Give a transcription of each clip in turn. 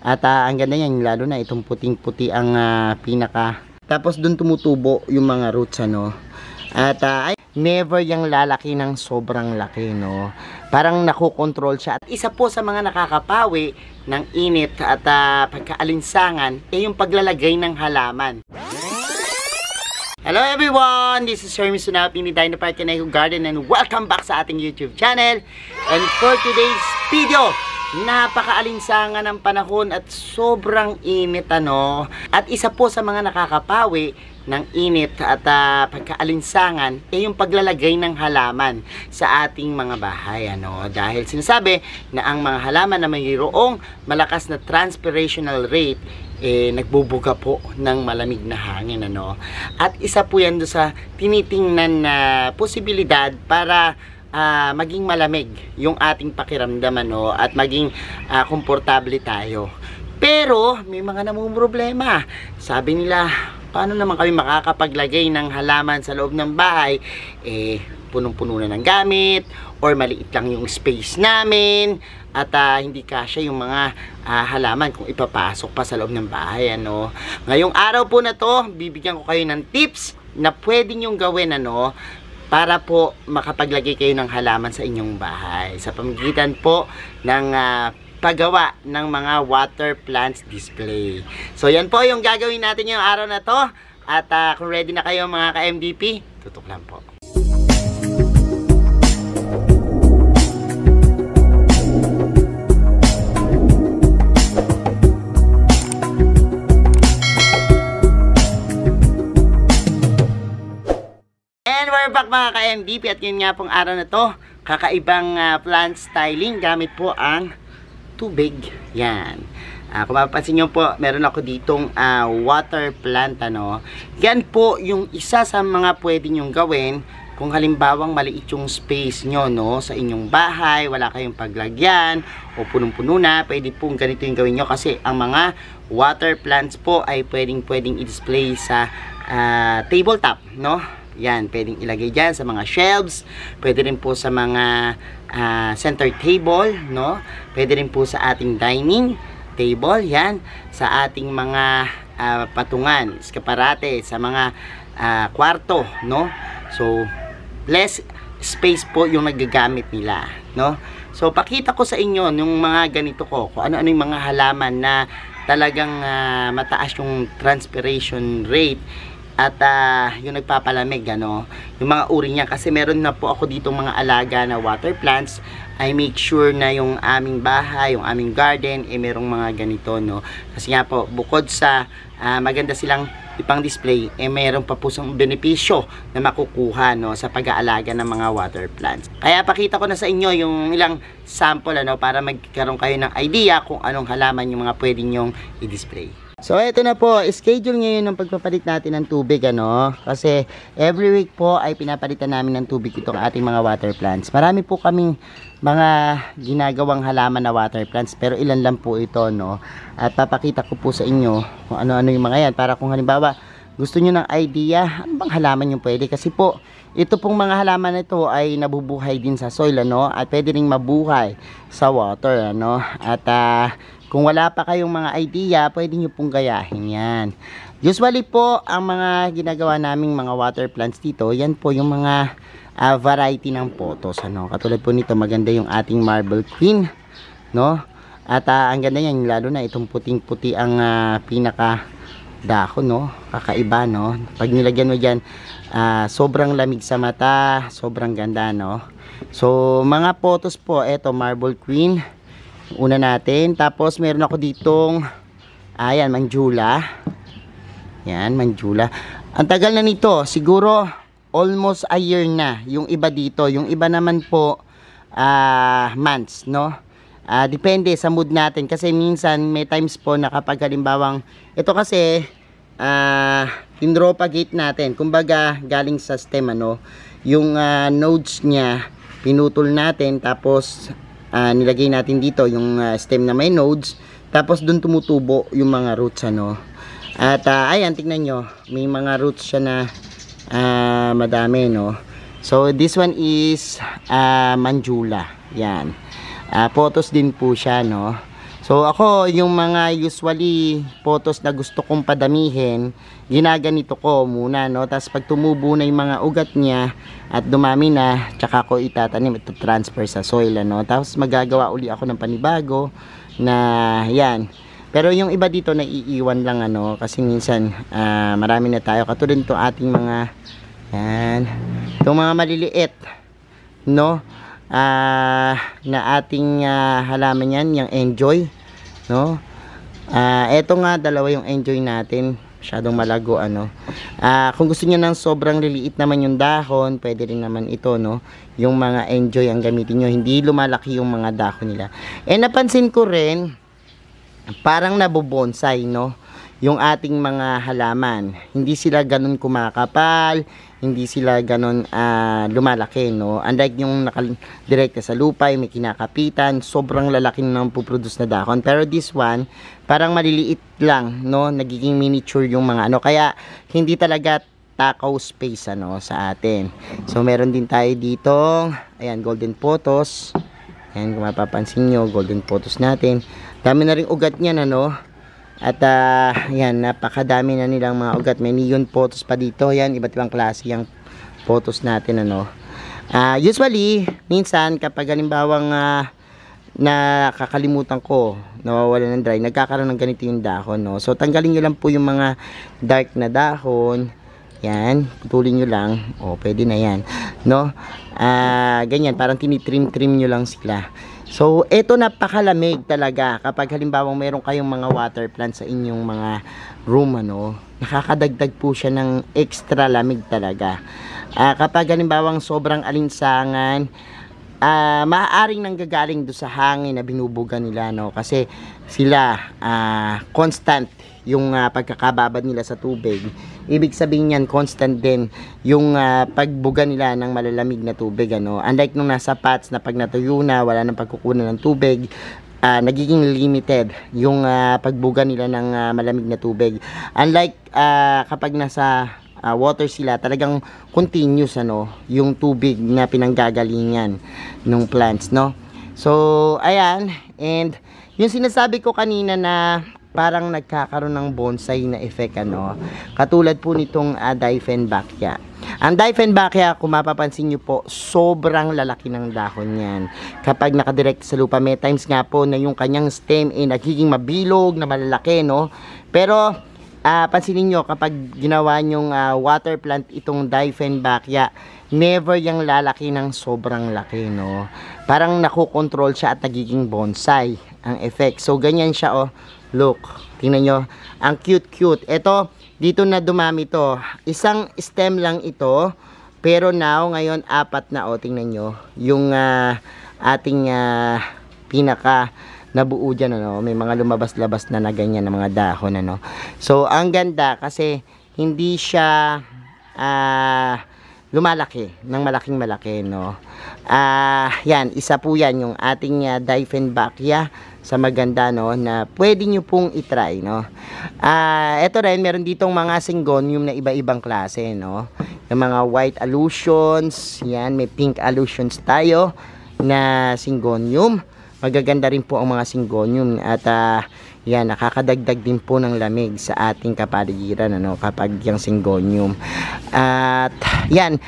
At ah, ang ganda niyan, lalo na itong puting-puti ang ah, pinaka. Tapos doon tumutubo yung mga roots ano. At ah, ay, never yung lalaki ng sobrang laki no. Parang nakokontrol siya. At isa po sa mga nakakapawi ng init at ah, pagkaalinsangan ay yung paglalagay ng halaman. Hello everyone! This is Hermes Sunapi ni Dino Park Garden and welcome back sa ating YouTube channel. And for today's video, napakaalinsangan ng panahon at sobrang init ano. At isa po sa mga nakakapawi ng init at ah, pagkaalinsangan ay yung paglalagay ng halaman sa ating mga bahay ano. Dahil sinasabi na ang mga halaman na mayroong malakas na transpirational rate eh, nagbubuga po ng malamig na hangin ano. At isa po yan doon sa tinitingnan na posibilidad para ah, maging malamig yung ating pakiramdam ano at maging ah, komportable tayo. Pero may mga namumroblema. Sabi nila, paano naman kami makakapaglagay ng halaman sa loob ng bahay? Eh, punong-puno na ng gamit or maliit lang yung space namin at ah, hindi kasya yung mga ah, halaman kung ipapasok pa sa loob ng bahay ano. Ngayong araw po na to, bibigyan ko kayo ng tips na pwede nyong gawin ano para po makapaglagay kayo ng halaman sa inyong bahay sa pamagitan po ng ah, paggawa ng mga water plants display. So yan po yung gagawin natin yung araw na to at ah, kung ready na kayo mga ka-MVP, tutok lang po. We're back mga ka-MVP at yun nga pong araw na to, kakaibang ah, plant styling gamit po ang tubig. Yan. Ah, kung mapapansin nyo po, meron ako ditong ah, water plant ano. Yan po yung isa sa mga pwede nyong gawin kung halimbawang maliit yung space nyo no, sa inyong bahay, wala kayong paglagyan o punong-puno na, pwede pong ganito yung gawin nyo kasi ang mga water plants po ay pwedeng pwedeng i-display sa ah, tabletop, no? Yan, pwedeng ilagay dyan sa mga shelves, pwede rin po sa mga ah, center table, no? Pwede rin po sa ating dining table, yan, sa ating mga ah, patungan, eskaparate, sa mga ah, kwarto, no? So, less space po yung nagagamit nila, no? So, pakita ko sa inyo yung mga ganito ko, kung ano-ano yung mga halaman na talagang ah, mataas yung transpiration rate at ah, yung nagpapalamig ano yung mga uri niya. Kasi meron na po ako dito mga alaga na water plants. I make sure na yung aming bahay yung aming garden eh merong mga ganito no. Kasi nga po bukod sa ah, maganda silang ipang display eh meron pa po sang benepisyo na makukuha no sa pag-aalaga ng mga water plants. Kaya pakita ko na sa inyo yung ilang sample ano para magkaroon kayo ng idea kung anong halaman yung mga pwede nyong i-display So, ito na po, schedule ngayon ng pagpapalit natin ng tubig, ano? Kasi, every week po ay pinapalitan namin ng tubig itong ating mga water plants. Marami po kaming mga ginagawang halaman na water plants, pero ilan lang po ito, no? At papakita ko po sa inyo kung ano-ano yung mga yan, para kung halimbawa, gusto nyo ng idea, ano bang halaman yung pwede? Kasi po, ito pong mga halaman na ito ay nabubuhay din sa soil, ano? At pwede ring mabuhay sa water, ano? At, ah, kung wala pa kayong mga idea, pwede nyo pong gayahin yan. Usually po, ang mga ginagawa naming mga water plants dito, yan po yung mga ah, variety ng photos. Ano? Katulad po nito, maganda yung ating marble queen. No? At ah, ang ganda yan, lalo na itong puting-puti ang ah, pinaka dahon, no? Kakaiba, no? Pag nilagyan mo dyan, ah, sobrang lamig sa mata, sobrang ganda, no? So, mga photos po, eto, marble queen, una natin. Tapos meron ako ditong ayan, manjula. Yan, manjula. Ang tagal na nito, siguro almost a year na yung iba dito. Yung iba naman po ah months, no? Ah, depende sa mood natin kasi minsan may times po na kapag halimbawang ito kasi ah tinropagate natin. Kumbaga galing sa stem ano, yung ah, nodes niya pinutol natin tapos ah, nilagay natin dito yung ah, stem na may nodes. Tapos doon tumutubo yung mga roots ano. At ah, ayan tingnan nyo. May mga roots siya na ah, madami no. So this one is ah, manjula. Yan. Ah, photos din po siya no so ako, yung mga usually photos na gusto kong padamihin, ginaganito ko muna, no? Tapos pag tumubo na yung mga ugat niya at dumami na, tsaka ko itatanim, ito transfer sa soil, ano? Tapos magagawa uli ako ng panibago na yan. Pero yung iba dito naiiwan lang ano kasi minsan ah, marami na tayo katulad nito ating mga yan. Itong mga maliliit no ah, na ating ah, halaman yan, yung enjoy no. Ah, eto nga dalawa yung enjoy natin. Masyadong malago ano. Ah, kung gusto niyo ng sobrang liliit naman yung dahon, pwede rin naman ito no. Yung mga enjoy ang gamitin niyo, hindi lumalaki yung mga dahon nila. Eh napansin ko rin parang nabobonsai no yung ating mga halaman. Hindi sila ganun kumakapal hindi sila ganun ah, lumalaki no? Unlike yung nakadirekta sa lupa may kinakapitan sobrang lalaki ng puproduce na dahon. Pero this one parang maliliit lang no? Nagiging miniature yung mga ano. Kaya hindi talaga takaw space ano sa atin. So meron din tayo dito ayan golden photos ayan kung mapapansin nyo golden photos natin. Dami na rin ugat niyan ano at ah, yan napakadami na nilang mga ugat. May neon photos pa dito. Yan iba't ibang klase yung photos natin ano. Ah, usually minsan kapag halimbawang ah, nakakalimutan ko nawawala ng dry nagkakaroon ng ganito yung dahon no. So tanggalin nyo lang po yung mga dark na dahon. Yan putulin nyo lang. O pwede na yan no. Ah ganyan parang tinitrim trim nyo lang sila So, ito napakalamig talaga kapag halimbawa mayroon kayong mga water plant sa inyong mga room ano, nakakadagdag po siya ng extra lamig talaga. Ah, kapag halimbawa sobrang alinsangan, ah maaaring nanggagaling do sa hangin na binubuga nila no kasi sila ah, constant yung ah, pagkakababad nila sa tubig ibig sabihin yan constant din yung ah, pagbuga nila ng malalamig na tubig ano. Unlike nung nasa pots na pag natuyo na wala nang pagkukunan ng tubig ah, nagiging limited yung ah, pagbuga nila ng ah, malamig na tubig. Unlike ah, kapag nasa ah, water sila talagang continuous ano yung tubig na pinanggagalingan ng plants no? So ayan and yung sinasabi ko kanina na parang nagkakaroon ng bonsai na effect ano? Katulad po nitong uh, Dieffenbachia ang Dieffenbachia kung mapapansin nyo po sobrang lalaki ng dahon yan kapag nakadirect sa lupa may times nga po na yung kanyang stem ay nagiging mabilog na malalaki no? Pero ah pansinin nyo kapag ginawa nyong ah, water plant itong Dieffenbachia never yung lalaki ng sobrang laki no? Parang nakokontrol siya at nagiging bonsai ang effect. So ganyan siya oh look tingnan nyo. Ang cute cute. Ito dito na dumami to. Isang stem lang ito pero now ngayon apat na. Oh tingnan nyo. Yung ah, ating ah, pinaka nabuo dyan ano may mga lumabas-labas na na ganyan na mga dahon ano. So ang ganda kasi hindi siya ah lumalaki ng malaking malaki no. Ah yan isa po yan yung ating uh, Dieffenbachia sa maganda no na pwede nyo pong itry no? Ah eto rin meron ditong mga syngonium na iba-ibang klase no? Yung mga white allusions yan may pink allusions tayo na syngonium. Magaganda rin po ang mga syngonium at ah, yan nakakadagdag din po ng lamig sa ating kapaligiran ano kapag yung syngonium. At yan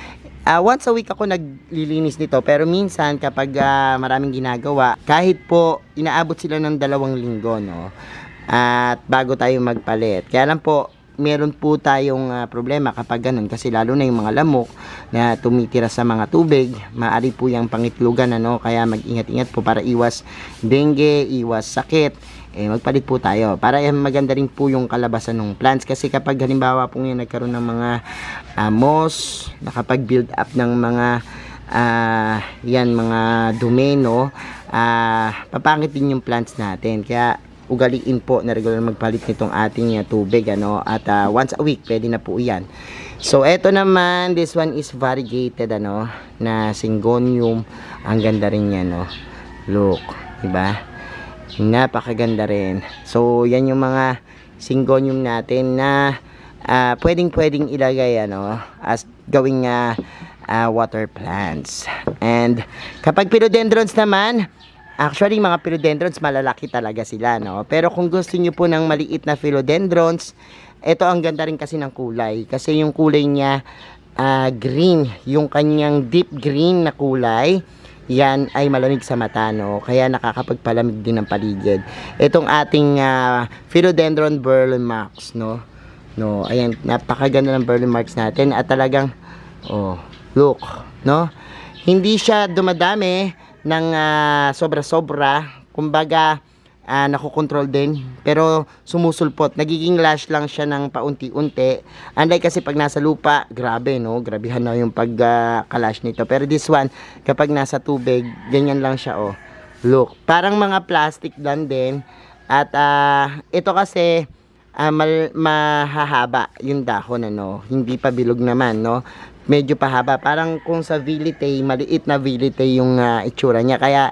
Ah, once a week ako naglilinis nito pero minsan kapag ah, maraming ginagawa kahit po inaabot sila ng dalawang linggo no? At bago tayo magpalit. Kaya lang po meron po tayong ah, problema kapag ganun. Kasi lalo na yung mga lamok na tumitira sa mga tubig maari po yung pangitlugan ano? Kaya mag-ingat-ingat po para iwas dengue iwas sakit eh magpalit po tayo. Para eh, maganda rin po yung kalabasan ng plants. Kasi kapag halimbawa po yung nagkaroon ng mga uh, moss nakapag-build up ng mga uh, yan mga domino uh, papangit din yung plants natin. Kaya ugaliin po na regular magpalit nitong ating uh, tubig ano? At uh, once a week pwede na po yan. So eto naman this one is variegated ano? Na syngonium ang ganda rin yan no? Look diba napakaganda rin so yan yung mga syngonium natin na uh, pwedeng pwedeng ilagay ano as gawing uh, uh, water plants and kapag philodendrons naman Actually, mga philodendrons, malalaki talaga sila, no? Pero kung gusto nyo po ng maliit na philodendrons, ito ang ganda rin kasi ng kulay. Kasi yung kulay niya, ah, green. Yung kanyang deep green na kulay, yan ay malamig sa mata, no? Kaya nakakapagpalamig din ng paligid. Itong ating ah, philodendron Berlin Max, no? No, ayan, napakaganda ng Berlin Marks natin at talagang, oh, look, no? Hindi siya dumadami ng ah, sobra-sobra. Kumbaga, ah, nakokontrol din. Pero sumusulpot. Nagiging lash lang siya ng paunti-unti. Unlike kasi pag nasa lupa, grabe, no? Grabihan na yung pagkalash nito. Pero this one, kapag nasa tubig, ganyan lang siya, oh. Look, parang mga plastic lang din. At ah, ito kasi, ah, mal- mahahaba yung dahon ano hindi pa bilog naman no medyo pahaba parang kung sa vilite maliit na vilite yung ah, itsura niya kaya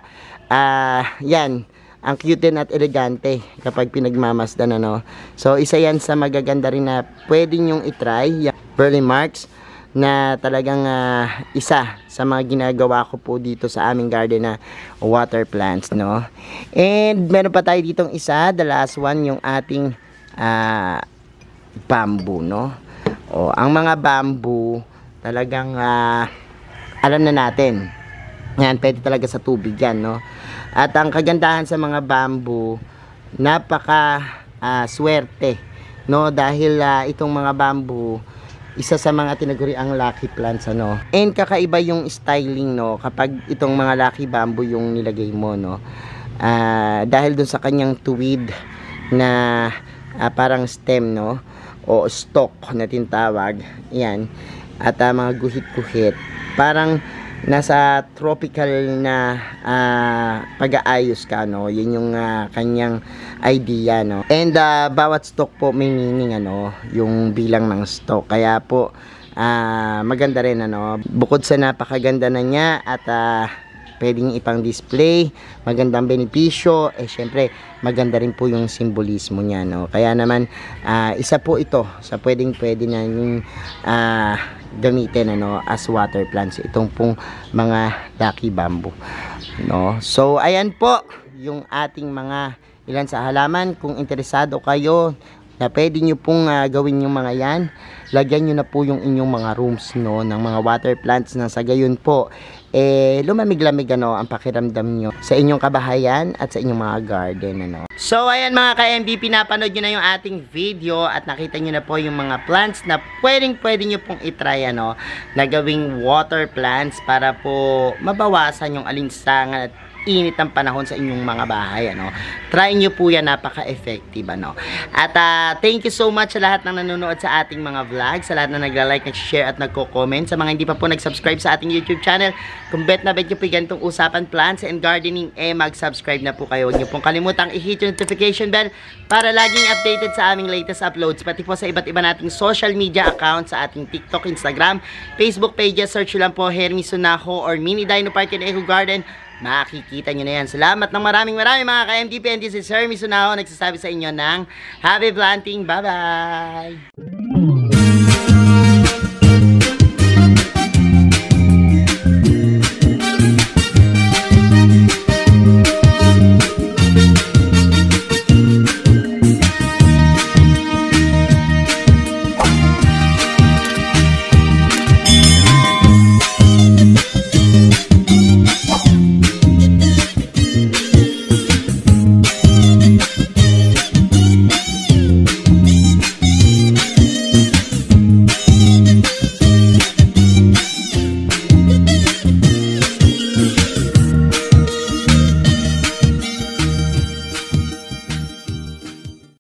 ah yan ang cute din at elegante kapag pinagmamasdan ano so isa yan sa magaganda rin na pwede nyong itry yung Burley Marks na talagang ah, isa sa mga ginagawa ko po dito sa aming garden na water plants no and meron pa tayo ditong isa the last one yung ating ah, bamboo, no? O, ang mga bamboo, talagang ah, alam na natin. Yan, pwede talaga sa tubig yan, no? At ang kagandahan sa mga bamboo, napaka ah, swerte, no? Dahil ah, itong mga bamboo, isa sa mga tinaguriang lucky plants ano. And kakaiba yung styling no kapag itong mga lucky bamboo yung nilagay mo no. Ah, dahil dun sa kanyang tuwid na ah, parang stem no o stalk na tinatawag. Yan. At ah, mga guhit-guhit. Parang nasa tropical na ah, pag-aayos ka no. Yun yung ah, kanyang idea no. And ah, bawat stock po may meaning ano, yung bilang ng stock. Kaya po ah, maganda rin ano. Bukod sa napakaganda na niya at ah, pwedeng ipang display, magandang benepisyo, eh syempre maganda rin po yung simbolismo niya no. Kaya naman ah, isa po ito sa pwedeng pwede na yung ah, gamitin ano as water plants itong pong mga lucky bamboo no. So ayan po yung ating mga ilan sa halaman kung interesado kayo na pwede nyo pong ah, gawin yung mga yan lagyan nyo na po yung inyong mga rooms no ng mga water plants na sa gayon po eh lumamig-lamig ano ang pakiramdam nyo sa inyong kabahayan at sa inyong mga garden ano. So ayan mga ka-MB pinapanood nyo na yung ating video at nakita nyo na po yung mga plants na pwedeng pwede nyo pong itry ano na gawing water plants para po mabawasan yung alinsangan at init ng panahon sa inyong mga bahay ano. Try nyo po yan napaka-effective ano. At ah, thank you so much sa lahat ng nanonood sa ating mga vlog, sa lahat na nagla-like, nag-share at nagko-comment, sa mga hindi pa po nag-subscribe sa ating YouTube channel. Kung bet na bet nyo po ganitong usapan plants and gardening, eh mag-subscribe na po kayo. Huwag nyo pong kalimutang i-hit yung notification bell para laging updated sa aming latest uploads. Pati po sa iba't iba nating social media accounts sa ating TikTok, Instagram, Facebook pages. Search lang po Hermi Sunaho or Mini Dino Park and Echo Garden makikita nyo na yan. Salamat ng maraming maraming mga ka-MTP and this is Sir Misunaho nagsasabi sa inyo ng Happy Planting. Bye-bye!